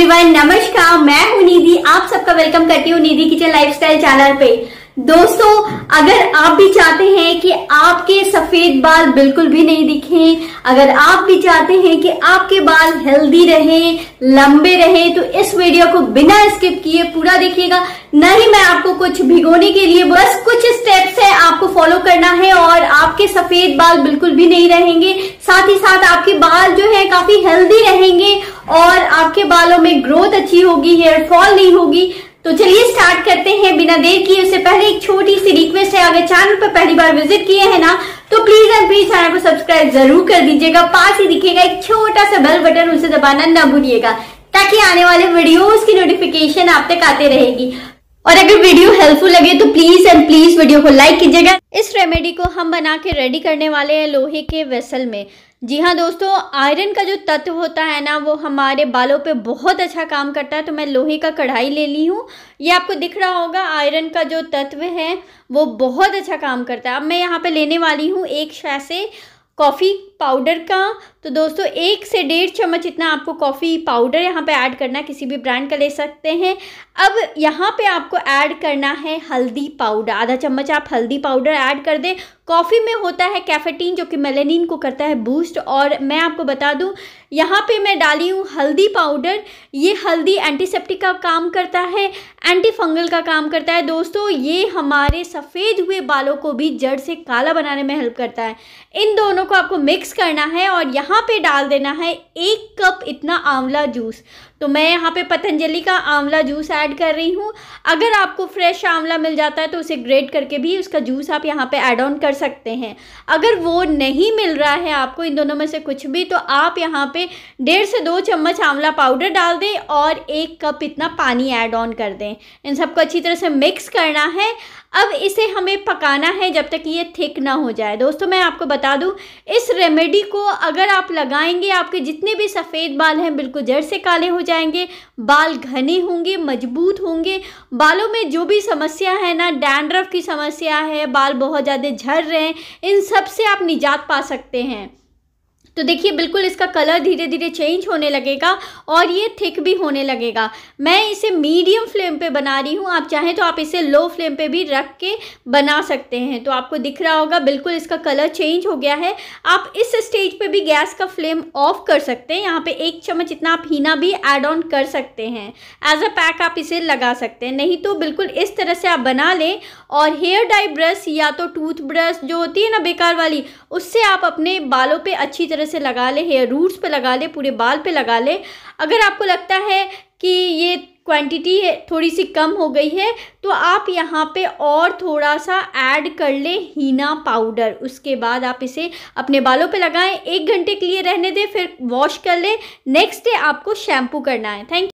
Everyone, नमस्कार। मैं हूँ निधि। आप सबका वेलकम करती हूँ निधि किचन लाइफस्टाइल चैनल पे। दोस्तों, अगर आप भी चाहते हैं कि आपके सफ़ेद बाल बिल्कुल भी नहीं दिखें, अगर आप भी चाहते हैं कि आपके बाल हेल्दी रहे, लंबे रहे तो इस वीडियो को बिना स्किप किए पूरा देखिएगा। नहीं, मैं आपको कुछ भिगोने के लिए बस कुछ स्टेप्स है आपको फॉलो करना है और आपके सफ़ेद बाल बिल्कुल भी नहीं रहेंगे। साथ ही साथ आपके बाल जो है काफ़ी हेल्दी रहेंगे और आपके बालों में ग्रोथ अच्छी होगी हेयर फॉल नहीं होगी। तो चलिए स्टार्ट करते हैं। बिना देर किए उससे पहले एक छोटी सी रिक्वेस्ट है। अगर चैनल पर पहली बार विज़िट किए हैं ना तो प्लीज़ एंड प्लीज़ चैनल को सब्सक्राइब ज़रूर कर दीजिएगा। पास ही दिखेगा एक छोटा सा बेल बटन उसे दबाना न भूलिएगा, ताकि आने वाले वीडियोस की नोटिफिकेशन आप तक आते रहेगी। और अगर वीडियो हेल्पफुल लगे तो प्लीज़ एंड प्लीज़ वीडियो को लाइक कीजिएगा। इस रेमेडी को हम बना के रेडी करने वाले हैं लोहे के वेसल में। जी हाँ दोस्तों आयरन का जो तत्व होता है ना, वो हमारे बालों पे बहुत अच्छा काम करता है। तो मैं लोहे का कढ़ाई ले ली हूँ। ये आपको दिख रहा होगा आयरन का जो तत्व है, वो बहुत अच्छा काम करता है। अब मैं यहाँ पे लेने वाली हूँ एक शैसे कॉफ़ी पाउडर का। तो दोस्तों, एक से डेढ़ चम्मच इतना आपको कॉफ़ी पाउडर यहाँ पे ऐड करना किसी भी ब्रांड का ले सकते हैं। अब यहाँ पे आपको ऐड करना है हल्दी पाउडर। आधा चम्मच आप हल्दी पाउडर ऐड कर दें। कॉफ़ी में होता है कैफेटीन, जो कि मेलेनिन को करता है बूस्ट। और मैं आपको बता दूँ, यहाँ पे मैं डाली हूँ हल्दी पाउडर। ये हल्दी एंटीसेप्टिक का काम करता है एंटी फंगल का काम करता है। दोस्तों, ये हमारे सफ़ेद हुए बालों को भी जड़ से काला बनाने में हेल्प करता है। इन दोनों को आपको मिक्स करना है और यहाँ पे डाल देना है एक कप इतना आंवला जूस। तो मैं यहाँ पे पतंजलि का आंवला जूस ऐड कर रही हूँ। अगर आपको फ्रेश आंवला मिल जाता है तो उसे ग्रेट करके भी उसका जूस आप यहाँ पे ऐड ऑन कर सकते हैं। अगर वो नहीं मिल रहा है आपको इन दोनों में से कुछ भी तो आप यहाँ पे डेढ़ से दो चम्मच आंवला पाउडर डाल दें और एक कप इतना पानी ऐड ऑन कर दें। इन सबको अच्छी तरह से मिक्स करना है। अब इसे हमें पकाना है जब तक ये थिक ना हो जाए। दोस्तों, मैं आपको बता दूँ, इस रेमेडी को अगर आप लगाएँगे, आपके जितने भी सफ़ेद बाल हैं बिल्कुल जड़ से काले हो जाएँगे, बाल घने होंगे, मज़बूत होंगे। बालों में जो भी समस्या है ना, डैंड्रफ की समस्या है, बाल बहुत ज़्यादा झड़ रहे हैं, इन सबसे आप निजात पा सकते हैं। तो देखिए, बिल्कुल इसका कलर धीरे धीरे चेंज होने लगेगा और ये थिक भी होने लगेगा। मैं इसे मीडियम फ्लेम पे बना रही हूँ। आप चाहें तो आप इसे लो फ्लेम पे भी रख के बना सकते हैं। तो आपको दिख रहा होगा, बिल्कुल इसका कलर चेंज हो गया है। आप इस स्टेज पे भी गैस का फ्लेम ऑफ़ कर सकते हैं। यहाँ पे एक चम्मच इतना आप हीना भी एड ऑन कर सकते हैं। एज अ पैक आप इसे लगा सकते हैं। नहीं तो बिल्कुल इस तरह से आप बना लें और हेयर डाई ब्रश या तो टूथ ब्रश जो होती है ना बेकार वाली, उससे आप अपने बालों पर अच्छी तरह से लगा लें हेयर रूट्स पे लगा लें, पूरे बाल पे लगा लें। अगर आपको लगता है कि ये क्वांटिटी थोड़ी सी कम हो गई है तो आप यहाँ पे और थोड़ा सा ऐड कर लें हीना पाउडर उसके बाद आप इसे अपने बालों पे लगाएँ, एक घंटे के लिए रहने दें, फिर वॉश कर लें। नेक्स्ट डे आपको शैम्पू करना है। थैंक